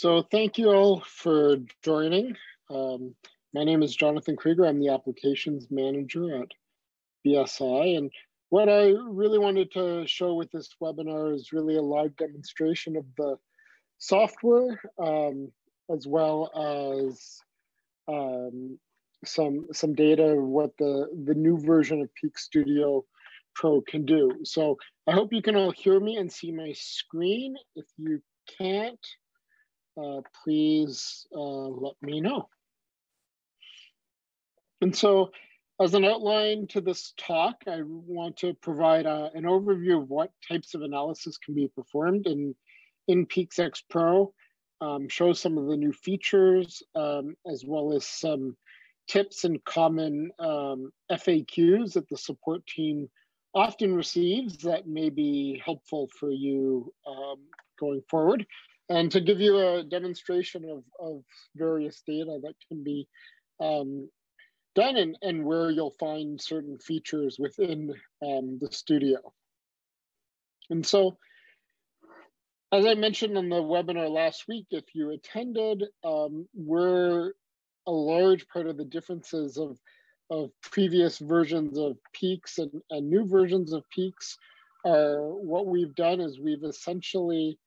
So thank you all for joining. Um, my name is Jonathan Krieger. I'm the applications manager at BSI. And what I really wanted to show with this webinar is really a live demonstration of the software, um, as well as um, some some data of what the, the new version of Peaks Studio Pro can do. So I hope you can all hear me and see my screen. If you can't, uh, please uh, let me know. And so as an outline to this talk, I want to provide a, uh, an overview of what types of analysis can be performed in, in Peaks Xpro, um, show some of the new features, um, as well as some tips and common um, FAQs that the support team often receives that may be helpful for you um, going forward. And to give you a demonstration of, of various data that can be um, done and, and where you'll find certain features within um, the studio. And so, as I mentioned in the webinar last week, if you attended, um, we're a large part of the differences of, of previous versions of peaks and, and new versions of peaks are what we've done is we've essentially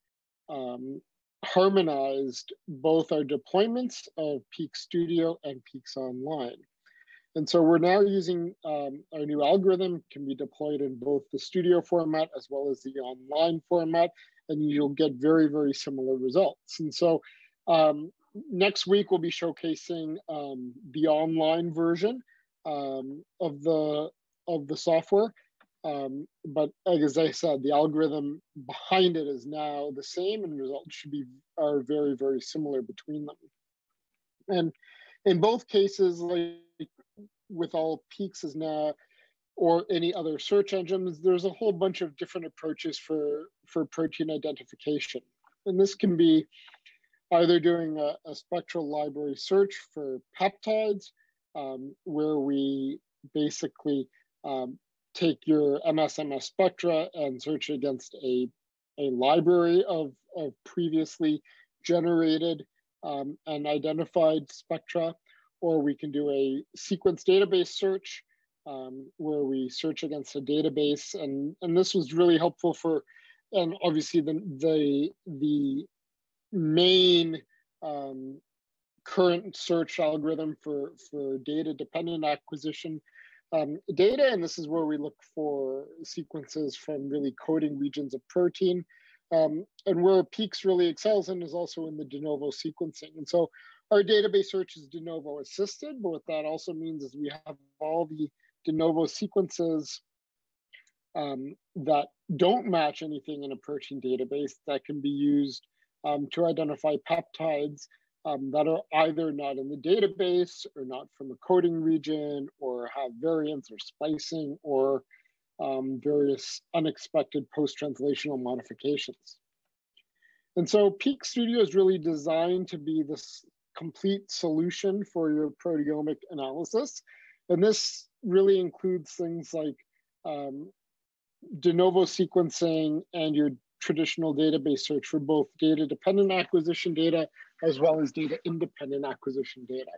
um, harmonized both our deployments of Peaks Studio and Peaks Online. And so we're now using um, our new algorithm can be deployed in both the studio format as well as the online format, and you'll get very, very similar results. And so um, next week we'll be showcasing um, the online version um, of the of the software. Um, but as I said, the algorithm behind it is now the same, and results should be are very very similar between them. And in both cases, like with all peaks is now or any other search engines, there's a whole bunch of different approaches for for protein identification, and this can be either doing a, a spectral library search for peptides, um, where we basically um, take your MSMS spectra and search against a, a library of, of previously generated um, and identified spectra, or we can do a sequence database search um, where we search against a database. And, and this was really helpful for, and obviously the, the, the main um, current search algorithm for, for data dependent acquisition um, data. And this is where we look for sequences from really coding regions of protein. Um, and where Peaks really excels in is also in the de novo sequencing. And so our database search is de novo assisted, but what that also means is we have all the de novo sequences um, that don't match anything in a protein database that can be used um, to identify peptides um, that are either not in the database or not from a coding region or have variants or splicing or um, various unexpected post-translational modifications. And so Peaks Studio is really designed to be this complete solution for your proteomic analysis. And this really includes things like um, de novo sequencing and your traditional database search for both data dependent acquisition data as well as data independent acquisition data.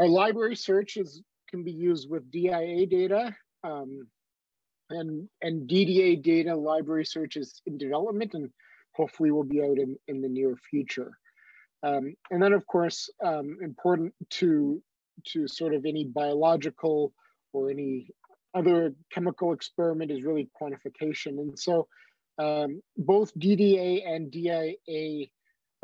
Our library search is, can be used with DIA data um, and, and DDA data library search is in development and hopefully will be out in, in the near future. Um, and then of course, um, important to, to sort of any biological or any other chemical experiment is really quantification. And so um, both DDA and DIA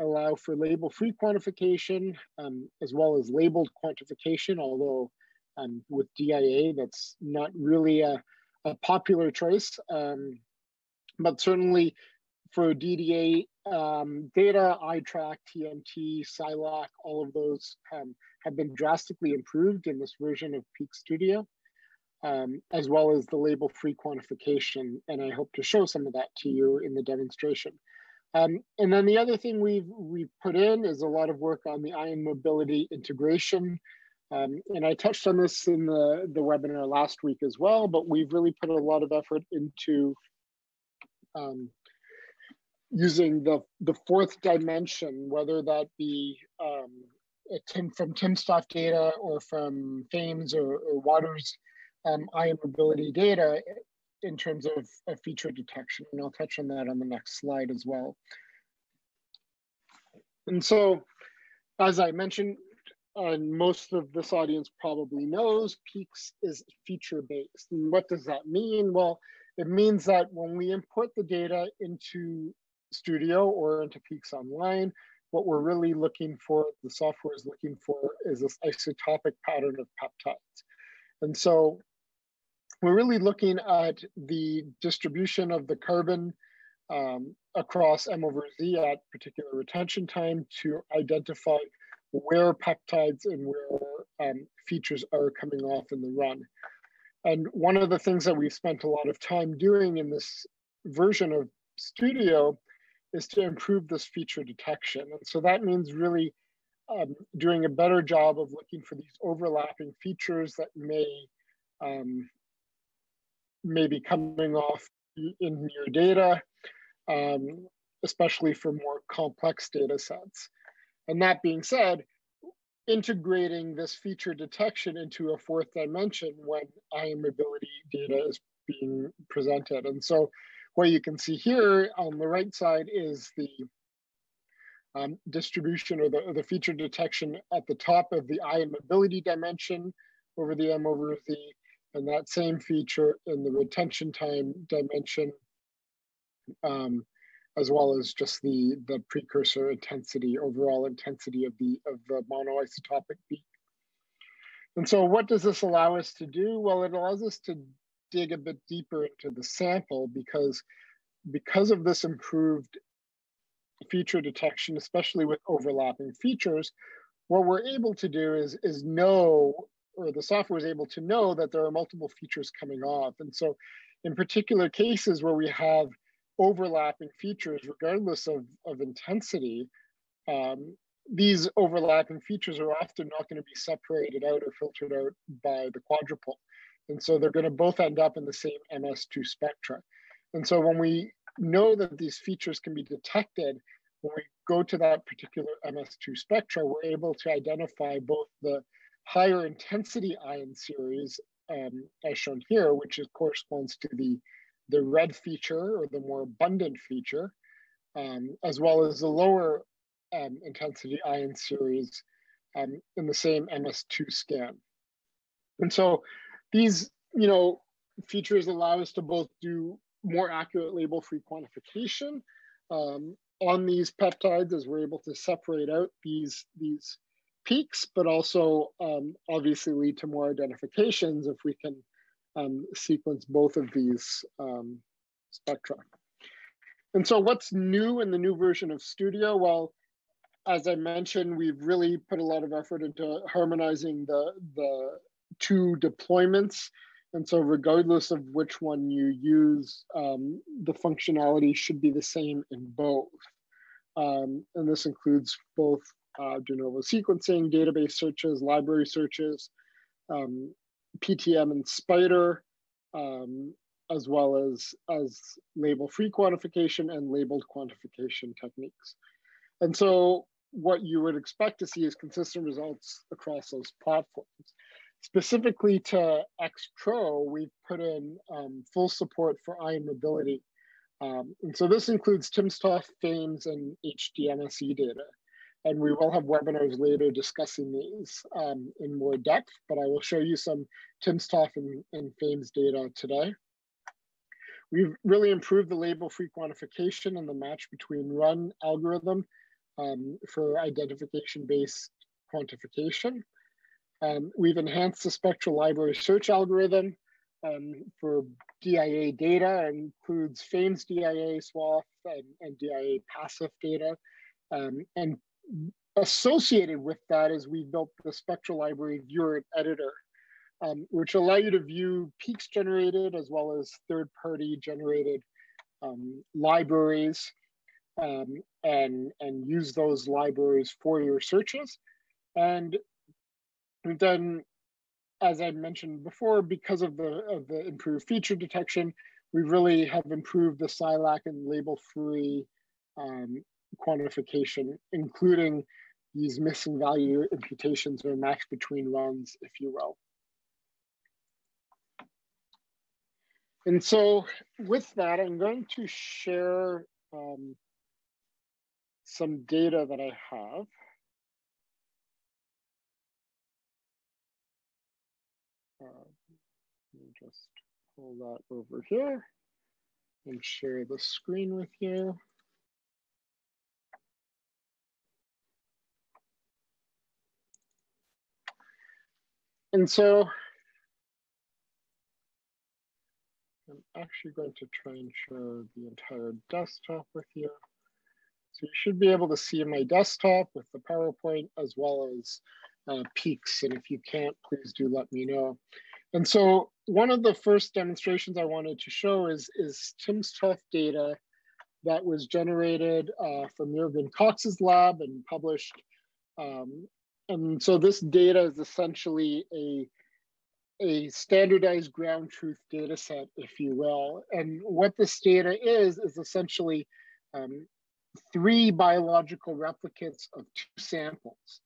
allow for label-free quantification um, as well as labeled quantification, although um, with DIA, that's not really a, a popular choice. Um, but certainly for DDA um, data, iTRAQ, TMT, SILAC, all of those have been drastically improved in this version of Peaks Studio um, as well as the label-free quantification. And I hope to show some of that to you in the demonstration. Um, and then the other thing we've, we've put in is a lot of work on the ion mobility integration. Um, and I touched on this in the, the webinar last week as well, but we've really put a lot of effort into um, using the, the fourth dimension, whether that be um, Tim, from timsTOF data or from FAIMS or, or Waters um, ion mobility data in terms of, of feature detection. And I'll touch on that on the next slide as well. And so, as I mentioned, and most of this audience probably knows, PEAKS is feature-based. And what does that mean? Well, it means that when we import the data into Studio or into PEAKS Online, what we're really looking for, the software is looking for, is this isotopic pattern of peptides. And so we're really looking at the distribution of the carbon um, across M over Z at particular retention time to identify where peptides and where um, features are coming off in the run. And one of the things that we've spent a lot of time doing in this version of Studio is to improve this feature detection. And so that means really um, doing a better job of looking for these overlapping features that may, um, may be coming off in your data, um, especially for more complex data sets. And that being said, integrating this feature detection into a fourth dimension when ion mobility data is being presented. And so what you can see here on the right side is the um, distribution or the, or the feature detection at the top of the ion mobility dimension over the M over Z, and that same feature in the retention time dimension um, as well as just the, the precursor intensity, overall intensity of the, of the monoisotopic peak. And so what does this allow us to do? Well, it allows us to dig a bit deeper into the sample because, because of this improved feature detection, especially with overlapping features, what we're able to do is, is know, or the software is able to know that there are multiple features coming off. And so in particular cases where we have overlapping features, regardless of, of intensity, um, these overlapping features are often not going to be separated out or filtered out by the quadrupole. And so they're going to both end up in the same MS2 spectra. And so when we know that these features can be detected, when we go to that particular MS2 spectra, we're able to identify both the higher intensity ion series, um, as shown here, which is, corresponds to the the red feature or the more abundant feature, um, as well as the lower um, intensity ion series um, in the same MS2 scan. And so these, you know, features allow us to both do more accurate label-free quantification um, on these peptides as we're able to separate out these, these peaks, but also um, obviously lead to more identifications if we can um, sequence both of these um, spectra. And so what's new in the new version of Studio? Well, as I mentioned, we've really put a lot of effort into harmonizing the, the two deployments. And so regardless of which one you use, um, the functionality should be the same in both. Um, and this includes both uh, de novo sequencing, database searches, library searches, um, PTM and Spider, um, as well as, as label-free quantification and labeled quantification techniques. And so what you would expect to see is consistent results across those platforms. Specifically to XPro, we've put in um, full support for ion mobility. Um, and so this includes timsTOF, FAIMS, and HDMSE data. And we will have webinars later discussing these um, in more depth, but I will show you some timsTOF and, and FAIMS data today. We've really improved the label-free quantification and the match between run algorithm um, for identification-based quantification. Um, we've enhanced the spectral library search algorithm um, for DIA data, includes FAIMS DIA swath and, and DIA passive data, um, and associated with that is we built the spectral library viewer and editor, um, which allow you to view peaks generated as well as third party generated um, libraries um, and, and use those libraries for your searches. And then, as I mentioned before, because of the, of the improved feature detection, we really have improved the SILAC and label free um, quantification, including these missing value imputations or match between runs, if you will. And so with that, I'm going to share um, some data that I have. Uh, let me just pull that over here and share the screen with you. And so I'm actually going to try and share the entire desktop with you. So you should be able to see my desktop with the PowerPoint as well as uh, peaks. And if you can't, please do let me know. And so one of the first demonstrations I wanted to show is, is timsTOF data that was generated uh, from Jürgen Cox's lab and published. Um, and so this data is essentially a, a standardized ground truth data set, if you will. And what this data is, is essentially um, three biological replicates of two samples.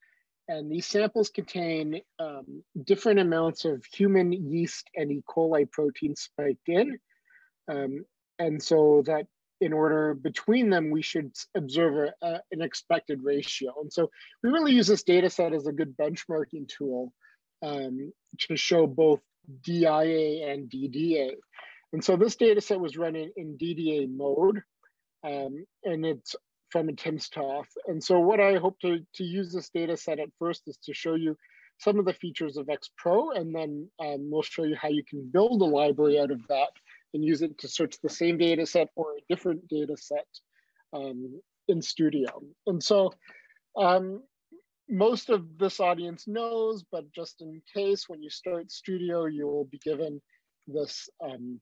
And these samples contain um, different amounts of human yeast and E. coli protein spiked in. Um, and so that in order between them, we should observe a, an expected ratio. And so we really use this data set as a good benchmarking tool um, to show both DIA and DDA. And so this data set was running in DDA mode, um, and it's from a timsTOF. And so what I hope to, to use this data set at first is to show you some of the features of XPro, and then um, we'll show you how you can build a library out of that and use it to search the same data set or a different data set um, in Studio. And so um, most of this audience knows, but just in case, when you start Studio, you will be given this um,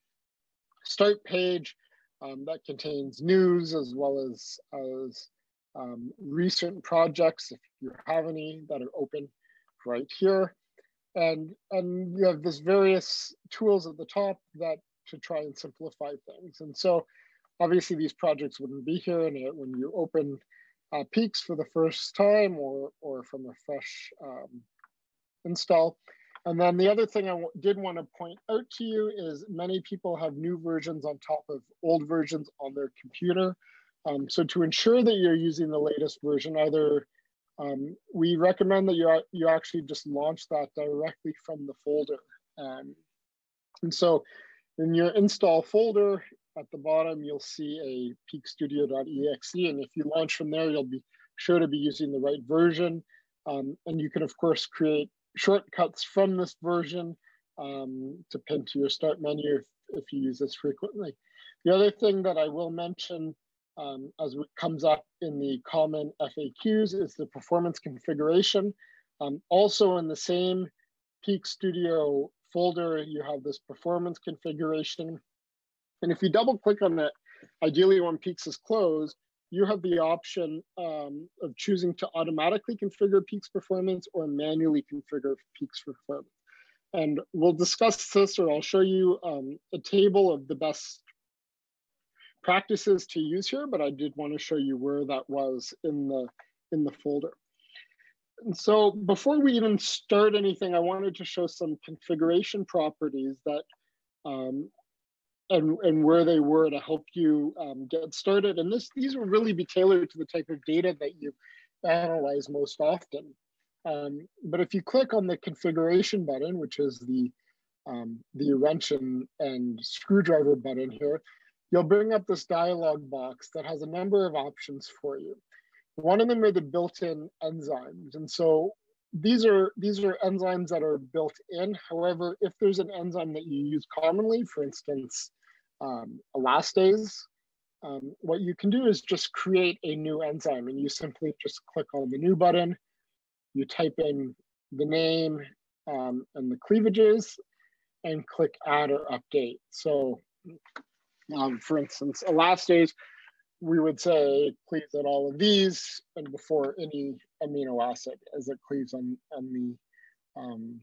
start page um, that contains news as well as, as um, recent projects, if you have any that are open right here. And, and you have this various tools at the top that to try and simplify things. And so obviously these projects wouldn't be here and when you open uh, Peaks for the first time or, or from a fresh um, install, and then the other thing I did want to point out to you is many people have new versions on top of old versions on their computer. Um, so to ensure that you're using the latest version, either um, we recommend that you, you actually just launch that directly from the folder. Um, and so in your install folder at the bottom, you'll see a peekstudio.exe. And if you launch from there, you'll be sure to be using the right version. Um, and you can, of course, create shortcuts from this version um, to pin to your start menu if, if you use this frequently. The other thing that I will mention um, as it comes up in the common FAQs is the performance configuration. Um, also in the same Peaks Studio folder, you have this performance configuration. And if you double click on it, ideally when Peaks is closed, you have the option um, of choosing to automatically configure Peaks performance or manually configure Peaks performance. And we'll discuss this, or I'll show you um, a table of the best practices to use here, but I did want to show you where that was in the, in the folder. And so before we even start anything, I wanted to show some configuration properties that um, and, and where they were to help you um, get started. And this these will really be tailored to the type of data that you analyze most often. Um, but if you click on the configuration button, which is the um, the wrench and, and screwdriver button here, you'll bring up this dialog box that has a number of options for you. One of them are the built-in enzymes. And so these are these are enzymes that are built in. However, if there's an enzyme that you use commonly, for instance, um, elastase, um, what you can do is just create a new enzyme and you simply just click on the new button, you type in the name um, and the cleavages and click add or update. So um, for instance, elastase, we would say cleaves on all of these and before any amino acid as it cleaves on, on the, um,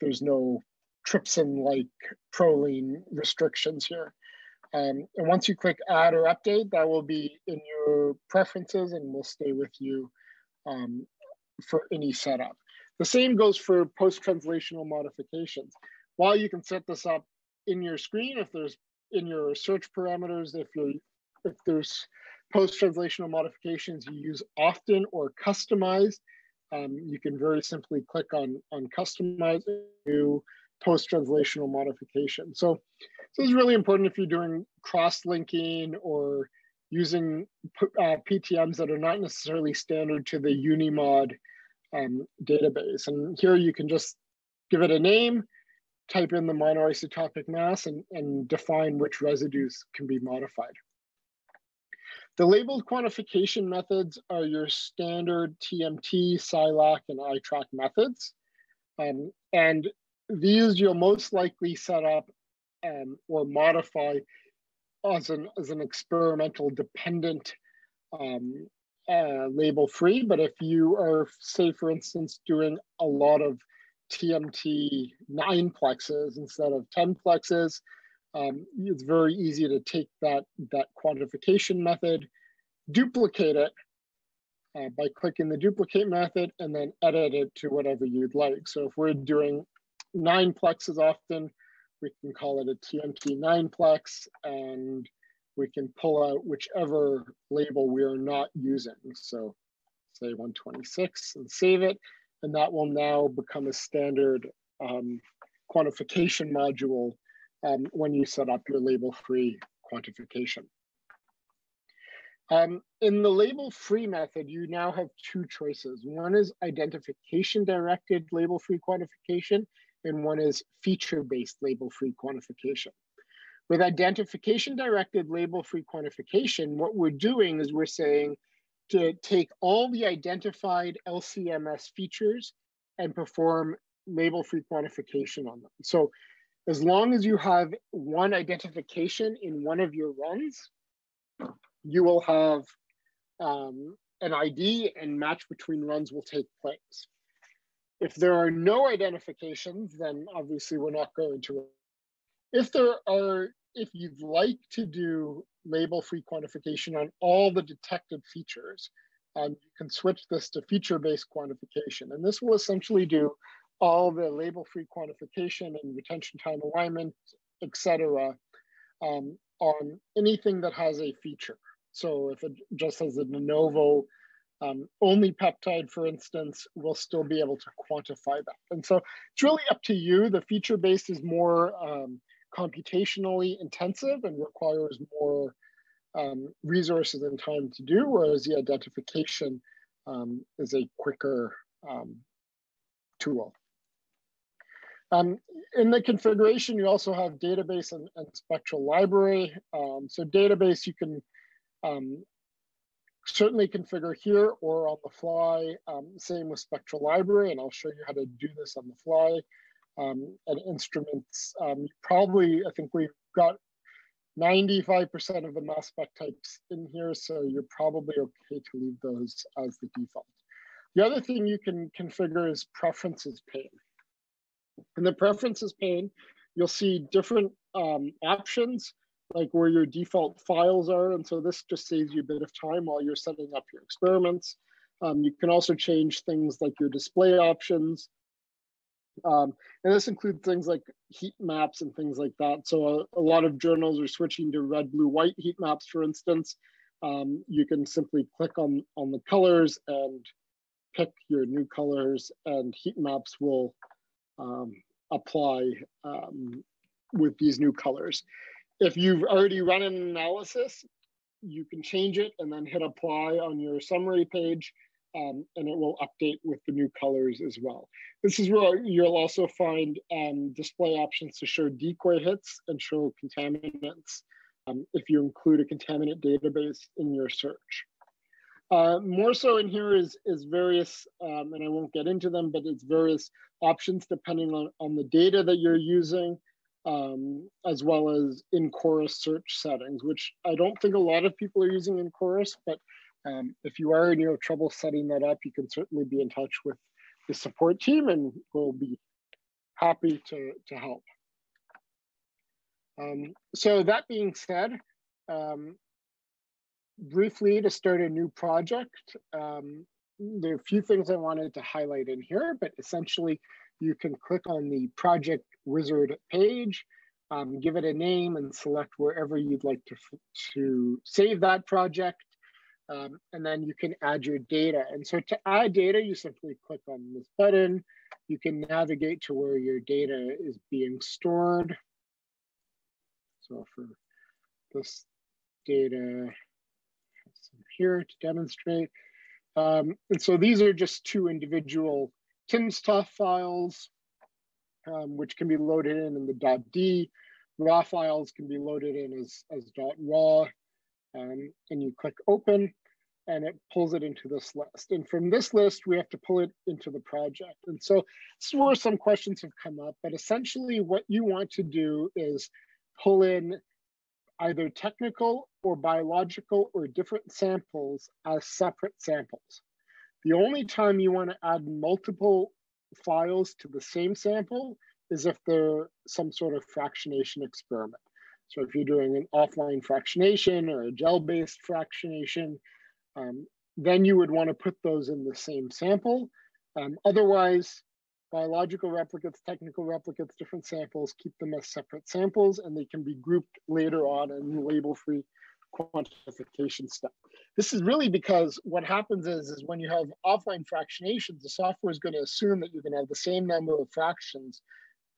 there's no trypsin like proline restrictions here. Um, and once you click add or update, that will be in your preferences and will stay with you um, for any setup. The same goes for post-translational modifications. While you can set this up in your screen, if there's in your search parameters, if you if there's post-translational modifications you use often or customized, um, you can very simply click on, on customize new post-translational modification. So, so this is really important if you're doing cross-linking or using uh, PTMs that are not necessarily standard to the Unimod um, database. And here you can just give it a name, type in the monoisotopic mass, and, and define which residues can be modified. The labeled quantification methods are your standard TMT, SILAC, and iTRAQ methods. Um, and these you'll most likely set up um, or modify as an, as an experimental dependent um, uh, label free. But if you are, say, for instance, doing a lot of TMT nine plexes instead of 10 plexes, um, it's very easy to take that, that quantification method, duplicate it uh, by clicking the duplicate method and then edit it to whatever you'd like. So if we're doing nine plexes often, we can call it a TMT nine plex and we can pull out whichever label we are not using. So say 126 and save it. And that will now become a standard um, quantification module um, when you set up your label-free quantification. Um, in the label-free method, you now have two choices. One is identification-directed label-free quantification, and one is feature-based label-free quantification. With identification-directed label-free quantification, what we're doing is we're saying to take all the identified LCMS features and perform label-free quantification on them. So as long as you have one identification in one of your runs, you will have um, an ID and match between runs will take place. If there are no identifications, then obviously we're not going to. If there are, if you'd like to do label-free quantification on all the detected features, um, you can switch this to feature-based quantification. And this will essentially do all the label-free quantification and retention time alignment, et cetera, um, on anything that has a feature. So if it just has a de novo um, only peptide, for instance, we'll still be able to quantify that. And so it's really up to you. The feature-based is more um, computationally intensive and requires more um, resources and time to do, whereas the identification um, is a quicker um, tool. Um, in the configuration, you also have database and, and spectral library. Um, so database, you can um, certainly configure here or on the fly. Um, same with spectral library, and I'll show you how to do this on the fly. Um, and instruments, um, probably, I think we've got 95% of the mass spec types in here, so you're probably okay to leave those as the default. The other thing you can configure is preferences pane. In the preferences pane, you'll see different um, options, like where your default files are. And so this just saves you a bit of time while you're setting up your experiments. Um, you can also change things like your display options. Um, and this includes things like heat maps and things like that. So a, a, lot of journals are switching to red, blue, white heat maps, for instance. Um, you can simply click on, on the colors and pick your new colors and heat maps will um, apply um, with these new colors. If you've already run an analysis, you can change it and then hit apply on your summary page um, and it will update with the new colors as well. This is where you'll also find um, display options to show decoy hits and show contaminants um, if you include a contaminant database in your search. Uh, more so in here is, is various, um, and I won't get into them, but it's various options depending on, on the data that you're using, um, as well as in Chorus search settings, which I don't think a lot of people are using in Chorus, but um, if you are and you have trouble setting that up, you can certainly be in touch with the support team and we'll be happy to, to help. Um, so that being said, um, briefly to start a new project, um, there are a few things I wanted to highlight in here, but essentially you can click on the project wizard page, um, give it a name and select wherever you'd like to, to save that project. Um, and then you can add your data. And so to add data, you simply click on this button. You can navigate to where your data is being stored. So for this data here to demonstrate. Um, and so these are just two individual timsTOF files, um, which can be loaded in in the .d. Raw files can be loaded in as, as .raw. Um, and you click open and it pulls it into this list. And from this list, we have to pull it into the project. And so this is where some questions have come up, but essentially what you want to do is pull in either technical or biological or different samples as separate samples. The only time you want to add multiple files to the same sample is if they're some sort of fractionation experiment. So if you're doing an offline fractionation or a gel-based fractionation, um, then you would want to put those in the same sample. Um, otherwise, biological replicates, technical replicates, different samples, keep them as separate samples, and they can be grouped later on in label-free quantification step. This is really because what happens is, is when you have offline fractionations, the software is going to assume that you're going to have the same number of fractions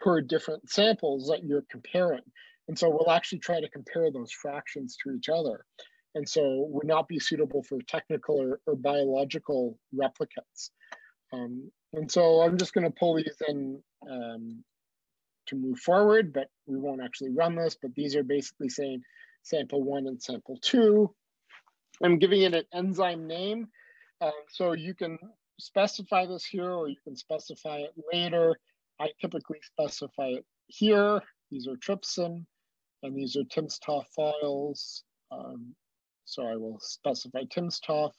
per different samples that you're comparing. And so we'll actually try to compare those fractions to each other. And so would not be suitable for technical or, or biological replicates. Um, and so I'm just going to pull these in um, to move forward, but we won't actually run this, but these are basically saying sample one and sample two. I'm giving it an enzyme name. Uh, so you can specify this here or you can specify it later. I typically specify it here. These are trypsin and these are timsTOF files. Um, so I will specify timsTOF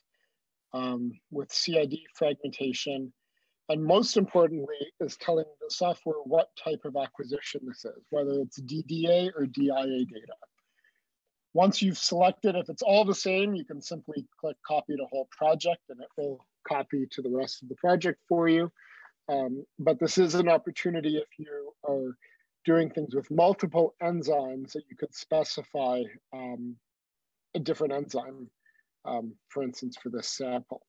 um, with CID fragmentation. And most importantly is telling the software what type of acquisition this is, whether it's DDA or DIA data. Once you've selected, if it's all the same, you can simply click copy to whole project and it will copy to the rest of the project for you. Um, but this is an opportunity if you are doing things with multiple enzymes that you could specify um, a different enzyme, um, for instance, for this sample.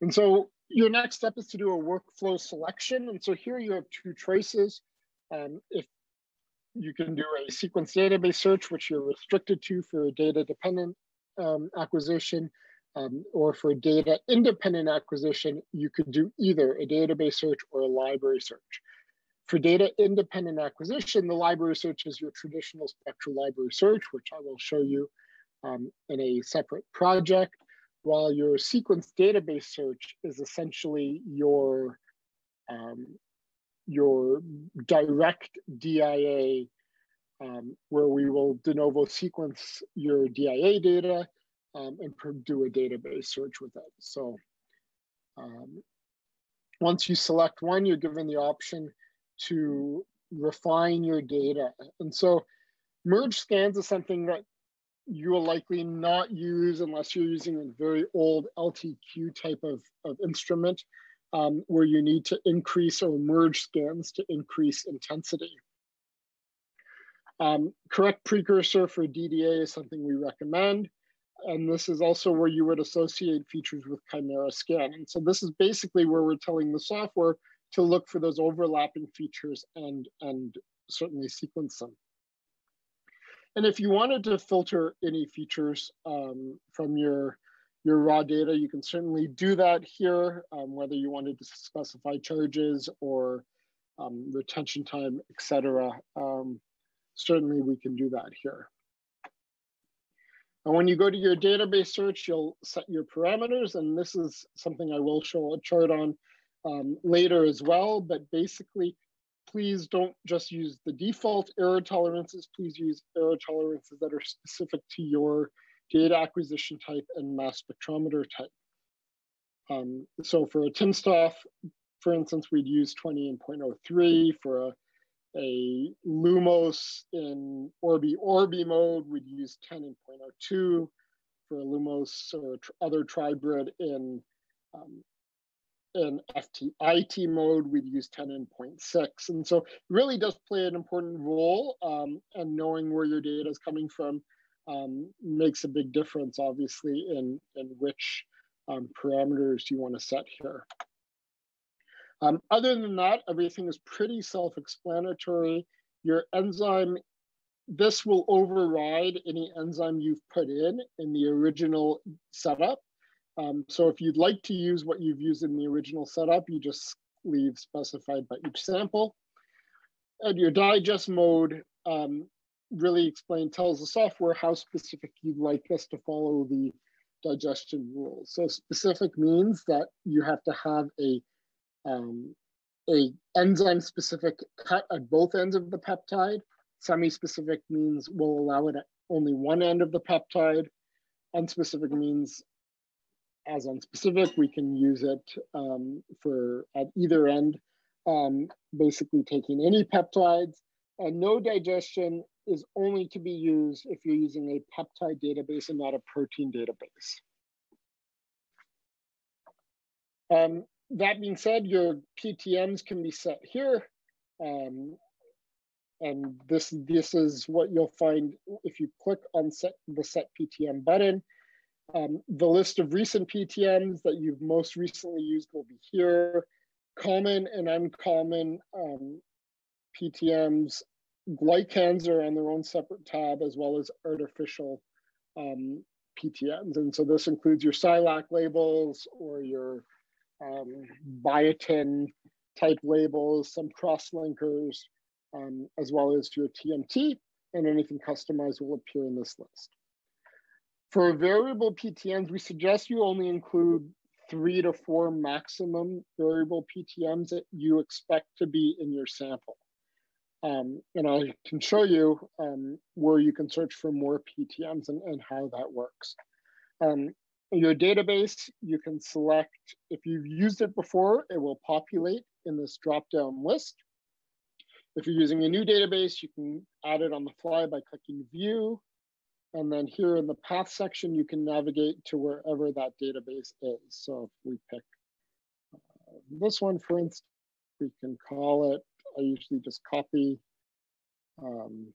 And so your next step is to do a workflow selection. And so here you have two choices. Um, if you can do a sequence database search, which you're restricted to for data dependent um, acquisition, um, or for data independent acquisition, you could do either a database search or a library search. For data independent acquisition, the library search is your traditional spectral library search, which I will show you um, in a separate project, while your sequence database search is essentially your um, your direct DIA, um, where we will de novo sequence your DIA data um, and do a database search with it. So um, once you select one, you're given the option to refine your data. And so merge scans is something that you will likely not use unless you're using a very old LTQ type of, of instrument um, where you need to increase or merge scans to increase intensity. Um, correct precursor for DDA is something we recommend. And this is also where you would associate features with Chimera scan. And so this is basically where we're telling the software to look for those overlapping features and, and certainly sequence them. And if you wanted to filter any features um, from your your raw data, you can certainly do that here, um, whether you wanted to specify charges or um, retention time, etc. Um, certainly we can do that here. And when you go to your database search, you'll set your parameters, and this is something I will show a chart on um, later as well, but basically, please don't just use the default error tolerances, please use error tolerances that are specific to your data acquisition type and mass spectrometer type. Um, so for a timsTOF, for instance, we'd use 20 and 0.03. For a a Lumos in Orbi Orbi mode, we'd use 10 in 0.02. For a Lumos or other tribrid in um, in FTIT mode, we'd use 10 in 0.6. And so it really does play an important role um, and knowing where your data is coming from um, makes a big difference, obviously, in, in which um, parameters you want to set here. Um, other than that, everything is pretty self-explanatory. Your enzyme, this will override any enzyme you've put in in the original setup. Um, so if you'd like to use what you've used in the original setup, you just leave specified by each sample. And your digest mode um, really explain, tells the software how specific you'd like us to follow the digestion rules. So specific means that you have to have a um, a enzyme specific cut at both ends of the peptide. Semi-specific means we'll allow it at only one end of the peptide. Unspecific means as unspecific, we can use it um, for at either end, um, basically taking any peptides. And no digestion is only to be used if you're using a peptide database and not a protein database. Um, that being said, your PTMs can be set here. Um, and this, this is what you'll find if you click on set, the Set PTM button. Um, the list of recent PTMs that you've most recently used will be here. Common and uncommon um, PTMs glycans are on their own separate tab as well as artificial um, PTMs. And so this includes your SILAC labels or your um, biotin type labels, some cross linkers, um, as well as your TMT, and anything customized will appear in this list. For variable PTMs, we suggest you only include three to four maximum variable PTMs that you expect to be in your sample. Um, and I can show you um, where you can search for more PTMs and, and how that works. Um, your database, you can select, if you've used it before, it will populate in this drop-down list. If you're using a new database, you can add it on the fly by clicking view. And then here in the path section, you can navigate to wherever that database is. So if we pick uh, this one, for instance, we can call it I usually just copy um,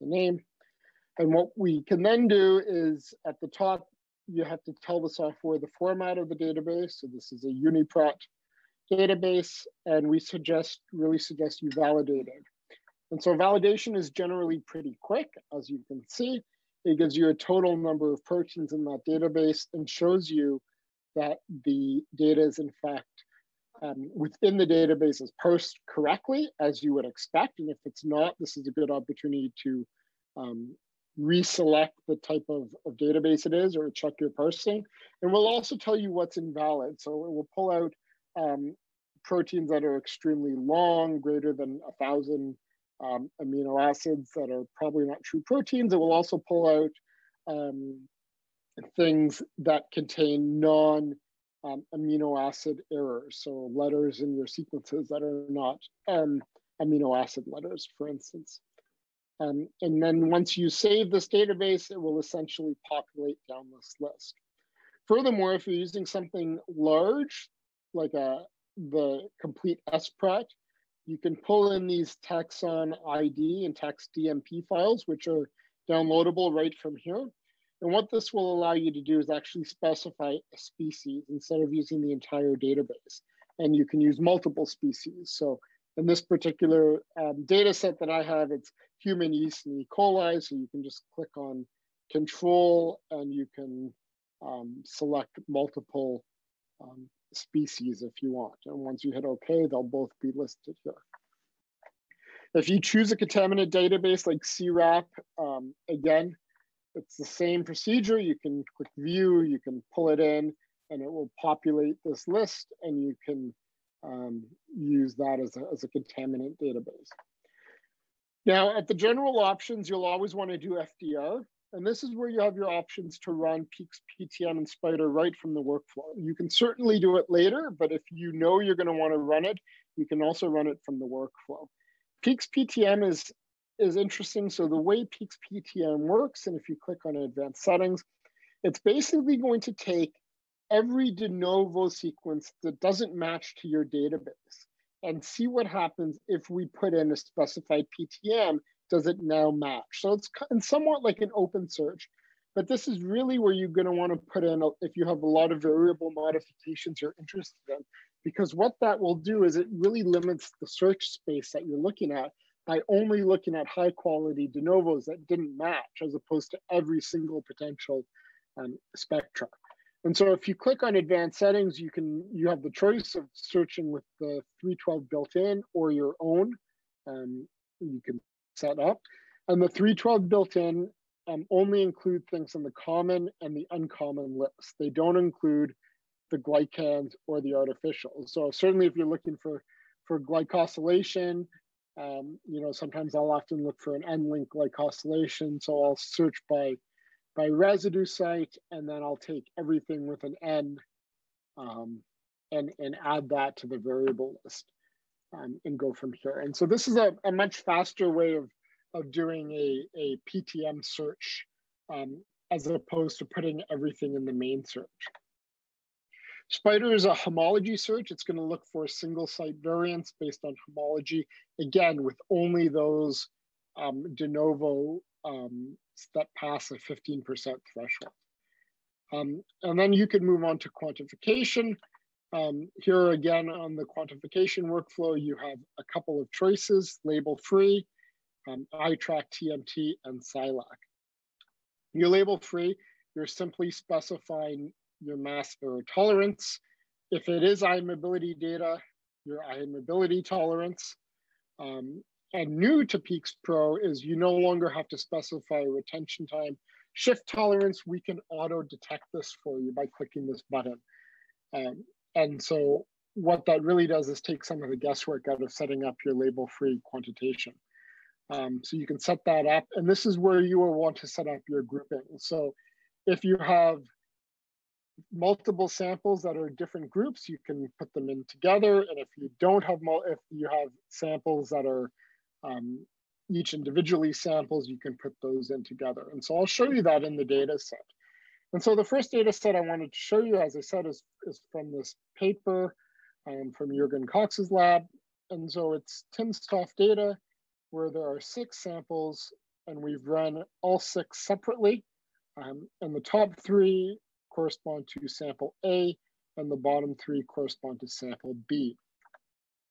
the name. And what we can then do is at the top, you have to tell the software the format of the database. So this is a UniProt database, and we suggest, really suggest you validate it. And so validation is generally pretty quick, as you can see. It gives you a total number of proteins in that database and shows you that the data is in fact um, within the database is parsed correctly as you would expect. And if it's not, this is a good opportunity to um, reselect the type of, of, database it is or check your parsing. And we'll also tell you what's invalid. So it will pull out um, proteins that are extremely long, greater than a thousand um, amino acids that are probably not true proteins. It will also pull out um, things that contain non um, amino acid errors, so letters in your sequences that are not um, amino acid letters, for instance. Um, and then once you save this database, it will essentially populate down this list. Furthermore, if you're using something large, like a, the complete SPRET, you can pull in these taxon ID and tax DMP files, which are downloadable right from here. And what this will allow you to do is actually specify a species instead of using the entire database. And you can use multiple species. So in this particular um, data set that I have, it's human yeast and E. coli. So you can just click on control and you can um, select multiple um, species if you want. And once you hit OK, they'll both be listed here. If you choose a contaminant database like CRAP, um, again, it's the same procedure. You can click view, you can pull it in, and it will populate this list, and you can um, use that as a, as a contaminant database. Now, at the general options, you'll always want to do FDR. And this is where you have your options to run Peaks, PTM, and Spider right from the workflow. You can certainly do it later, but if you know you're going to want to run it, you can also run it from the workflow. Peaks PTM is, is interesting. So the way Peaks PTM works, and if you click on advanced settings, it's basically going to take every de novo sequence that doesn't match to your database and see what happens if we put in a specified PTM, does it now match? So it's somewhat like an open search, but this is really where you're gonna wanna put in, if you have a lot of variable modifications you're interested in, because what that will do is it really limits the search space that you're looking at by only looking at high quality de novos that didn't match as opposed to every single potential um, spectra. And so if you click on advanced settings, you can you have the choice of searching with the 312 built in or your own. Um, you can set up. And the 312 built in um, only include things in the common and the uncommon list. They don't include the glycans or the artificials. So certainly if you're looking for, for glycosylation, um, you know, sometimes I'll often look for an N-link glycosylation. So I'll search by by residue site, and then I'll take everything with an N um, and, and add that to the variable list um, and go from here. And so this is a, a much faster way of, of doing a, a PTM search um, as opposed to putting everything in the main search. Spider is a homology search. It's going to look for single site variants based on homology, again, with only those um, de novo um, that pass a 15% threshold. Um, and then you can move on to quantification. Um, here again on the quantification workflow, you have a couple of choices, label free, um, iTRAQ TMT, and SILAC. Your label free, you're simply specifying your mass error tolerance. If it is ion mobility data, your ion mobility tolerance. Um, and new to Peaks Pro is you no longer have to specify retention time. Shift tolerance, we can auto detect this for you by clicking this button. Um, and so what that really does is take some of the guesswork out of setting up your label-free quantitation. Um, so you can set that up, and this is where you will want to set up your grouping. So if you have multiple samples that are different groups, you can put them in together. And if you don't have, if you have samples that are um, each individually samples, you can put those in together. And so I'll show you that in the data set. And so the first data set I wanted to show you, as I said, is, is from this paper um, from Jürgen Cox's lab. And so it's timsTOF data where there are six samples and we've run all six separately. Um, and the top three correspond to sample A and the bottom three correspond to sample B.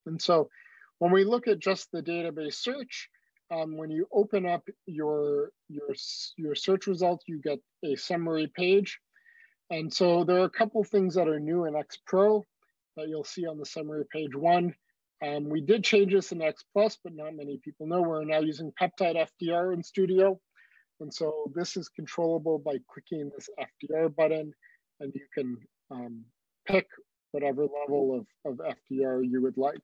And so when we look at just the database search, um, when you open up your, your, your search results, you get a summary page. And so there are a couple things that are new in Xpro that you'll see on the summary page one. Um, we did change this in X Plus, but not many people know. We're now using peptide FDR in Studio. And so this is controllable by clicking this FDR button, and you can um, pick whatever level of, of FDR you would like.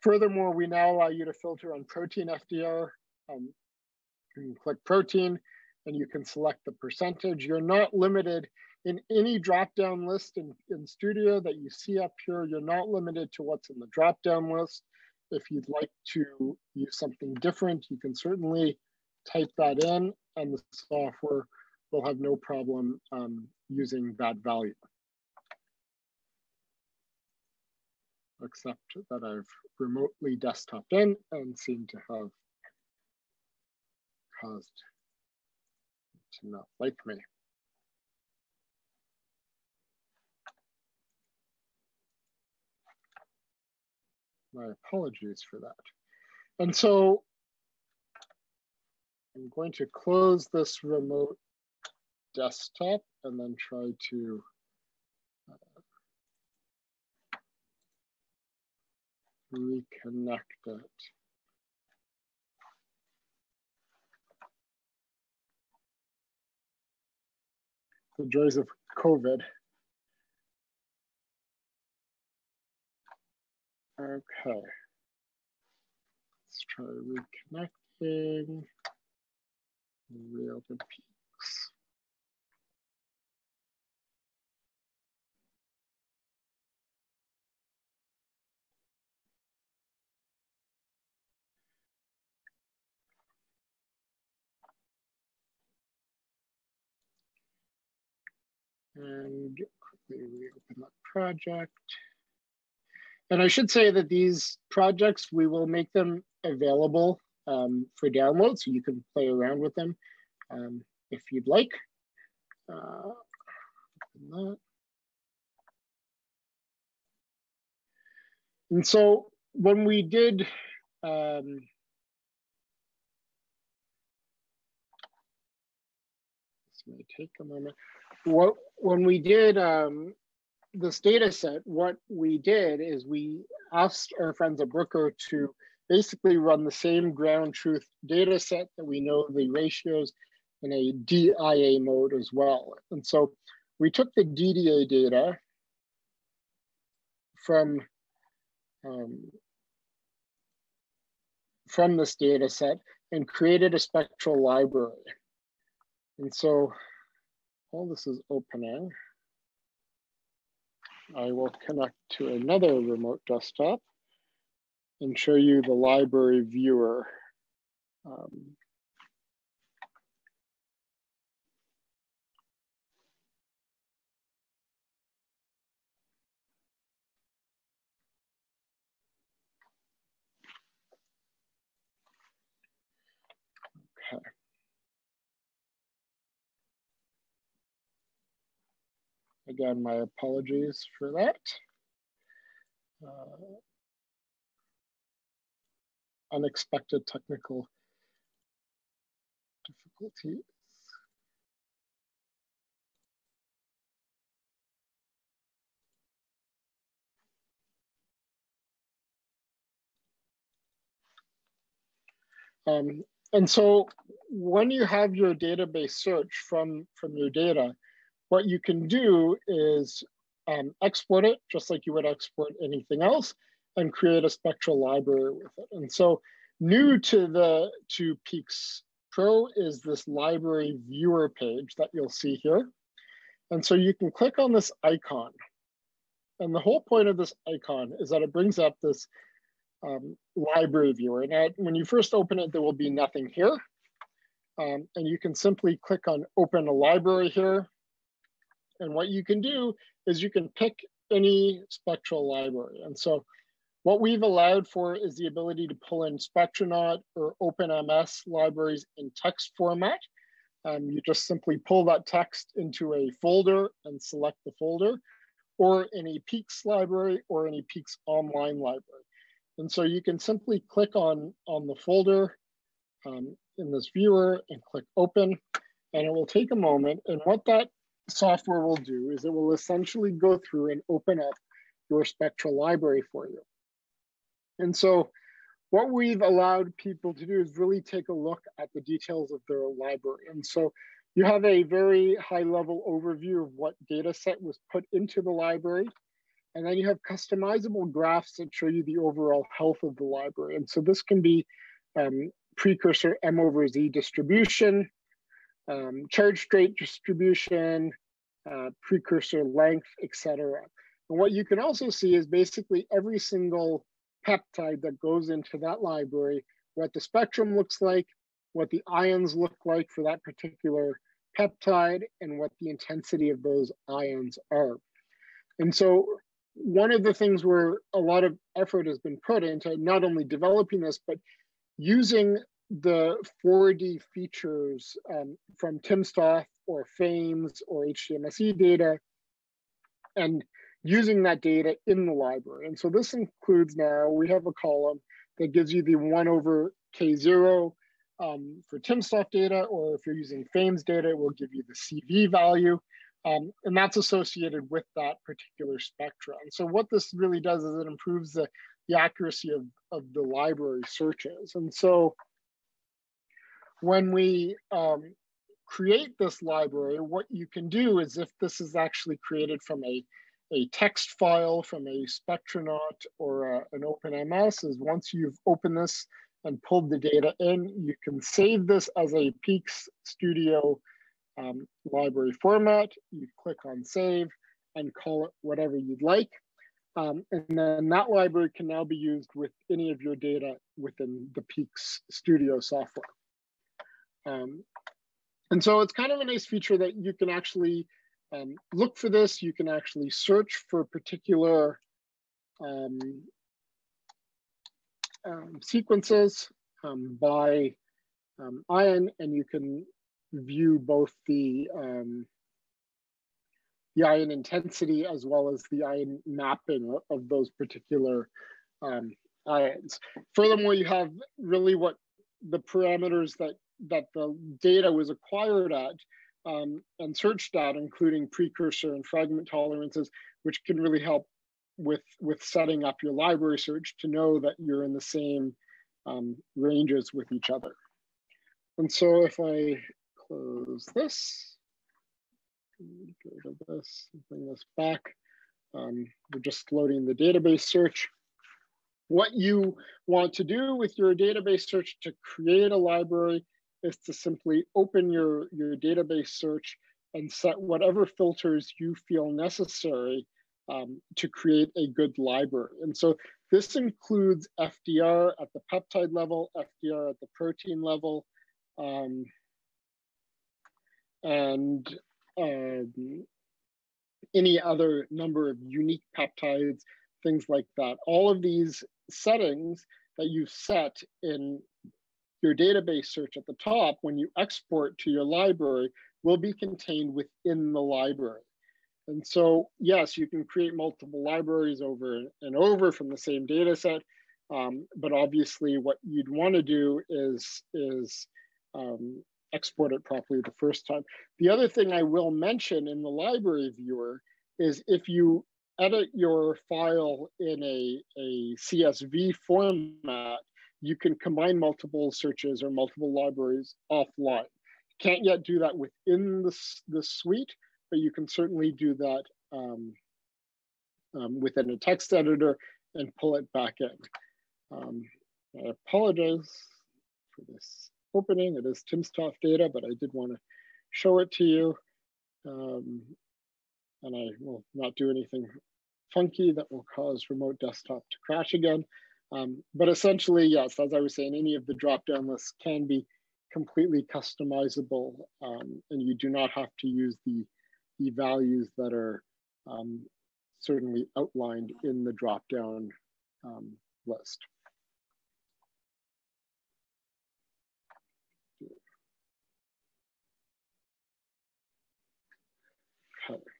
Furthermore, we now allow you to filter on protein FDR. Um, you can click protein and you can select the percentage. You're not limited in any drop-down list in, in Studio that you see up here. You're not limited to what's in the drop-down list. If you'd like to use something different, you can certainly type that in and the software will have no problem um, using that value. Except that I've remotely desktoped in and seem to have caused to not like me. My apologies for that. And so I'm going to close this remote desktop and then try to reconnect it. The joys of COVID. Okay. Let's try reconnecting. Reopen peaks. And quickly reopen that project. And I should say that these projects, we will make them available um, for download, so you can play around with them um, if you'd like. Uh, and so when we did um, this may take a moment. What when we did um, this data set, what we did is we asked our friends at Bruker to basically run the same ground truth data set that we know the ratios in a DIA mode as well. And so we took the DDA data from, um, from this data set and created a spectral library. And so all this is opening. I will connect to another remote desktop and show you the library viewer. Um, Again, my apologies for that. Uh, unexpected technical difficulties. Um, and so when you have your database search from, from your data, what you can do is um, export it just like you would export anything else and create a spectral library with it. And so new to the to Peaks Xpro is this library viewer page that you'll see here. And so you can click on this icon. And the whole point of this icon is that it brings up this um, library viewer. And when you first open it, there will be nothing here. Um, and you can simply click on open a library here. And what you can do is you can pick any spectral library. And so what we've allowed for is the ability to pull in Spectronaut or OpenMS libraries in text format. Um, you just simply pull that text into a folder and select the folder, or any Peaks library or any Peaks online library. And so you can simply click on, on the folder um, in this viewer and click open, and it will take a moment. And what that software will do is it will essentially go through and open up your spectral library for you. And so what we've allowed people to do is really take a look at the details of their library. And so you have a very high level overview of what data set was put into the library. And then you have customizable graphs that show you the overall health of the library. And so this can be um, precursor M over Z distribution, um, charge state distribution, uh, precursor length, etc. And what you can also see is basically every single peptide that goes into that library, what the spectrum looks like, what the ions look like for that particular peptide, and what the intensity of those ions are. And so one of the things where a lot of effort has been put into not only developing this, but using the 4D features um, from timsTOF or FAIMS or HDMSE data and using that data in the library. And so this includes now, we have a column that gives you the one over K0 um, for timsTOF data, or if you're using FAIMS data, it will give you the CV value. Um, and that's associated with that particular spectra. And so what this really does is it improves the, the accuracy of, of the library searches. And so when we um, create this library, what you can do is if this is actually created from a a text file from a Spectronaut or a, an OpenMS is once you've opened this and pulled the data in, you can save this as a Peaks Studio um, library format. You click on save and call it whatever you'd like. Um, and then that library can now be used with any of your data within the Peaks Studio software. Um, and so it's kind of a nice feature that you can actually um, look for this. You can actually search for particular um, um, sequences um, by um, ion, and you can view both the the ion intensity as well as the ion mapping of those particular ions. Furthermore, you have really what the parameters that that the data was acquired at um, and searched at, including precursor and fragment tolerances, which can really help with with setting up your library search to know that you're in the same um, ranges with each other. And so if I close this, go to this, bring this back, um, we're just loading the database search. What you want to do with your database search to create a library is to simply open your, your database search and set whatever filters you feel necessary um, to create a good library. And so this includes FDR at the peptide level, FDR at the protein level, um, and um, any other number of unique peptides, things like that. All of these settings that you set in your database search at the top, when you export to your library, will be contained within the library. And so, yes, you can create multiple libraries over and over from the same data set. Um, but obviously what you'd want to do is, is um, export it properly the first time. The other thing I will mention in the library viewer is if you edit your file in a, a CSV format, you can combine multiple searches or multiple libraries offline. Can't yet do that within the, the suite, but you can certainly do that um, um, within a text editor and pull it back in. Um, I apologize for this opening. It is timsTOF data, but I did want to show it to you. Um, and I will not do anything funky that will cause remote desktop to crash again. Um, but essentially, yes, as I was saying, any of the drop-down lists can be completely customizable um, and you do not have to use the the values that are um, certainly outlined in the drop-down um, list.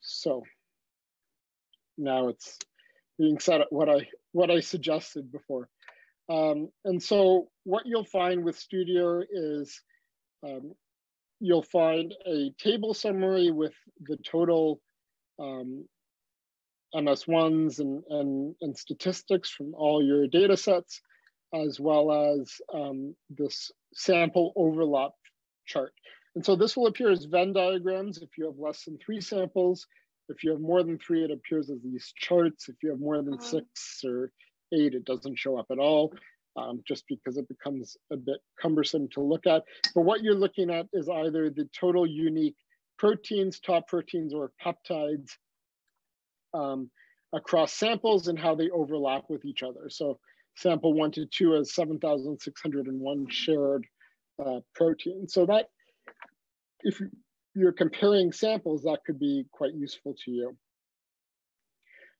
So now it's being said what I what I suggested before. Um, and so what you'll find with Studio is um, you'll find a table summary with the total um, MS1s and, and, and statistics from all your data sets, as well as um, this sample overlap chart. And so this will appear as Venn diagrams if you have less than three samples. If you have more than three, it appears as these charts. If you have more than uh-huh. six or eight, it doesn't show up at all um, just because it becomes a bit cumbersome to look at. But what you're looking at is either the total unique proteins, top proteins, or peptides um, across samples and how they overlap with each other. So sample one to two has 7,601 shared uh, protein. So that, if you're comparing samples, that could be quite useful to you.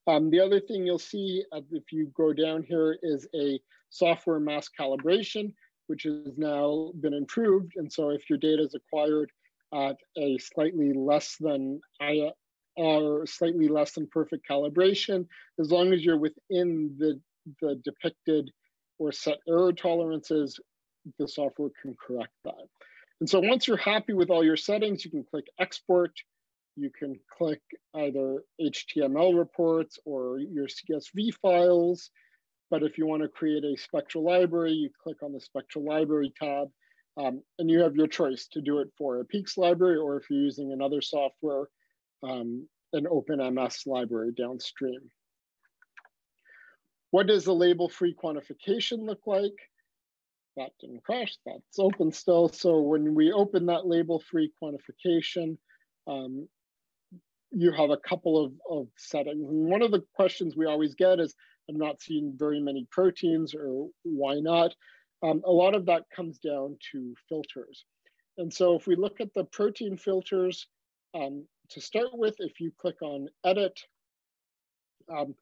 Um, the other thing you'll see uh, if you go down here is a software mass calibration, which has now been improved. And so if your data is acquired at a slightly less than I, or slightly less than perfect calibration, as long as you're within the, the depicted or set error tolerances, the software can correct that. And so once you're happy with all your settings, you can click export. You can click either HTML reports or your CSV files. But if you want to create a spectral library, you click on the spectral library tab um, and you have your choice to do it for a Peaks library or if you're using another software, um, an OpenMS library downstream. What does the label-free quantification look like? That didn't crash, that's open still. So when we open that label-free quantification, um, you have a couple of, of settings. And one of the questions we always get is, I'm not seeing very many proteins or why not? Um, a lot of that comes down to filters. And so if we look at the protein filters, um, to start with, if you click on edit, um,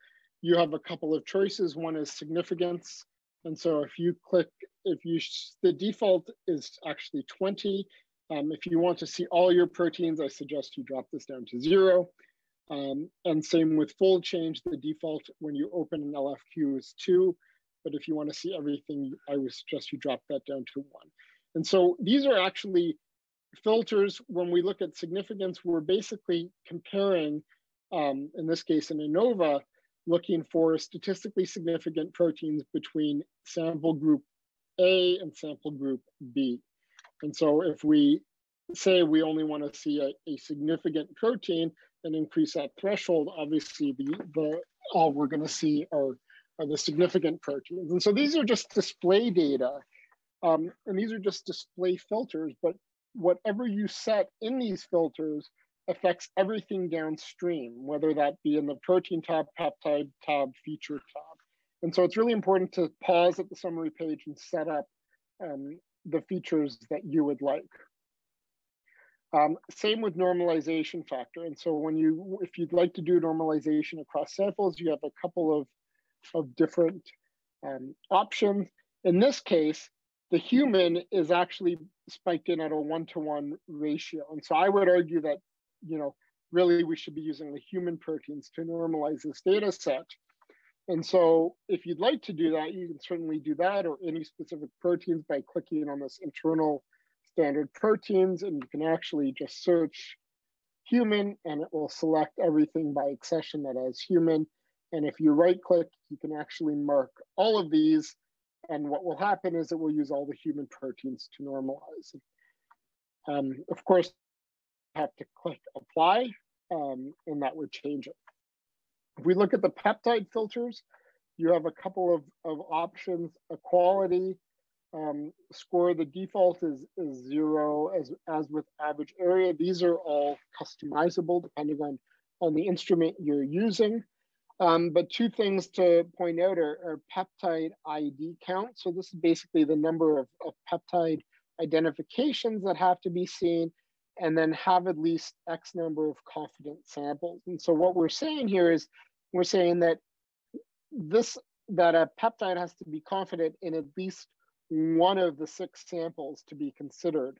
you have a couple of choices. One is significance. And so if you click, if you, the default is actually 20. Um, if you want to see all your proteins, I suggest you drop this down to zero. Um, and same with fold change, the default when you open an LFQ is two. But if you want to see everything, I would suggest you drop that down to one. And so these are actually filters. When we look at significance, we're basically comparing, um, in this case in ANOVA, looking for statistically significant proteins between sample group A and sample group B. And so if we say we only want to see a, a significant protein and increase that threshold, obviously the, the all we're going to see are, are the significant proteins. And so these are just display data. Um, and these are just display filters, but whatever you set in these filters affects everything downstream, whether that be in the protein tab, peptide tab, feature tab. And so it's really important to pause at the summary page and set up um, the features that you would like. Um, same with normalization factor. And so when you, if you'd like to do normalization across samples, you have a couple of, of different um, options. In this case, the human is actually spiked in at a one-to-one ratio. And so I would argue that, you know, really we should be using the human proteins to normalize this data set. And so if you'd like to do that, you can certainly do that or any specific proteins by clicking on this internal standard proteins and you can actually just search human and it will select everything by accession that has human. And if you right click, you can actually mark all of these and what will happen is it will use all the human proteins to normalize. Um, of course, you have to click apply, um, and that would change it. If we look at the peptide filters, you have a couple of, of options, a quality um, score. The default is, is zero as, as with average area. These are all customizable depending on, on the instrument you're using. Um, but two things to point out are, are, peptide ID count. So this is basically the number of, of peptide identifications that have to be seen and then have at least X number of confident samples. And so what we're saying here is we're saying that this that a peptide has to be confident in at least one of the six samples to be considered,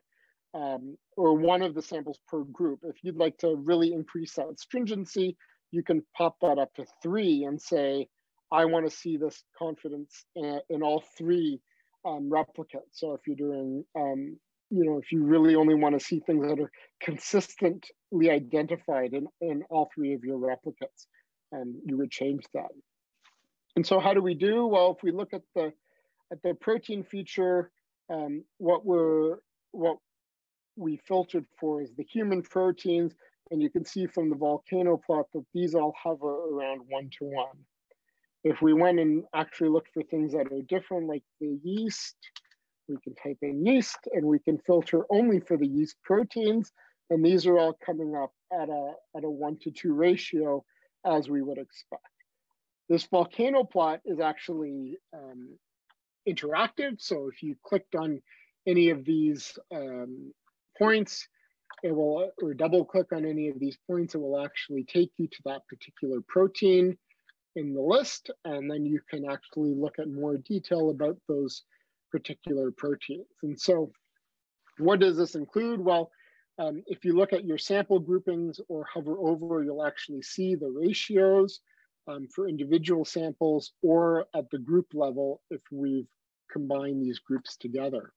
um, or one of the samples per group. If you'd like to really increase that stringency, you can pop that up to three and say, I want to see this confidence in, all three um, replicates. So if you're doing, um, you know, if you really only want to see things that are consistently identified in, in all three of your replicates, um, you would change that. And so how do we do? Well, if we look at the at the protein feature, um, what we're what we filtered for is the human proteins. And you can see from the volcano plot that these all hover around one to one. If we went and actually looked for things that are different, like the yeast, we can type in yeast and we can filter only for the yeast proteins. And these are all coming up at a, at a one to two ratio as we would expect. This volcano plot is actually um, interactive. So if you clicked on any of these um, points, it will, or double click on any of these points, it will actually take you to that particular protein in the list. And then you can actually look at more detail about those particular proteins. And so what does this include? Well, um, if you look at your sample groupings or hover over, you'll actually see the ratios um, for individual samples or at the group level if we've combined these groups together.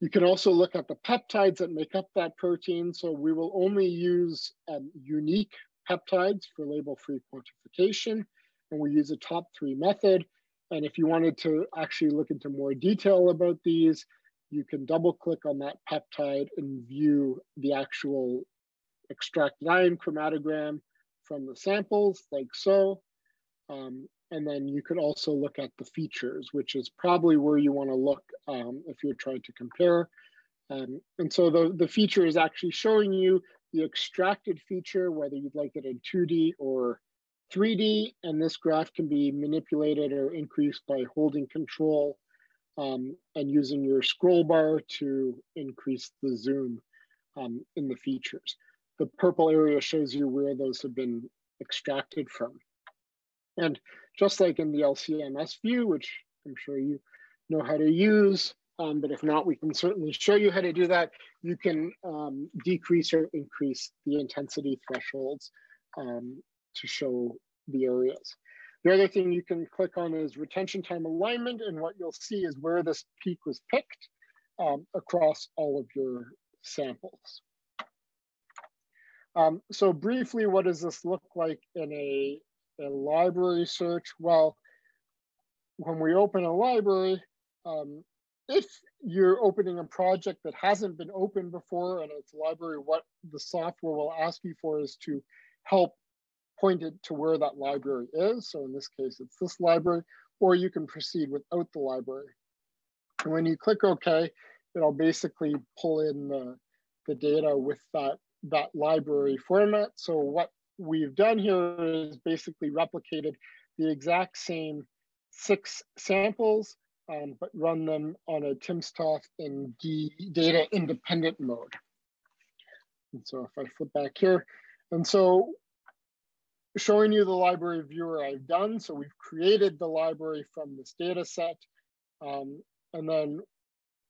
You can also look at the peptides that make up that protein. So we will only use um, unique peptides for label-free quantification, and we use a top three method. And if you wanted to actually look into more detail about these, you can double click on that peptide and view the actual extracted ion chromatogram from the samples like so. Um, and then you could also look at the features, which is probably where you want to look um, if you're trying to compare. Um, and so the, the feature is actually showing you the extracted feature, whether you'd like it in 2D or 3D. And this graph can be manipulated or increased by holding control um, and using your scroll bar to increase the zoom um, in the features. the purple area shows you where those have been extracted from. And just like in the LCMS view, which I'm sure you know how to use, um, but if not, we can certainly show you how to do that. You can um, decrease or increase the intensity thresholds um, to show the areas. The other thing you can click on is retention time alignment, and what you'll see is where this peak was picked um, across all of your samples. Um, so briefly, what does this look like in a, a library search? Well, when we open a library, um, if you're opening a project that hasn't been opened before and it's a library, what the software will ask you for is to help point it to where that library is. So in this case, it's this library, or you can proceed without the library. And when you click OK, it'll basically pull in the, the data with that, that library format. So what we've done here is basically replicated the exact same six samples um, but run them on a timsTOF and data independent mode. And so if I flip back here, and so showing you the library viewer I've done. So we've created the library from this data set. Um, and then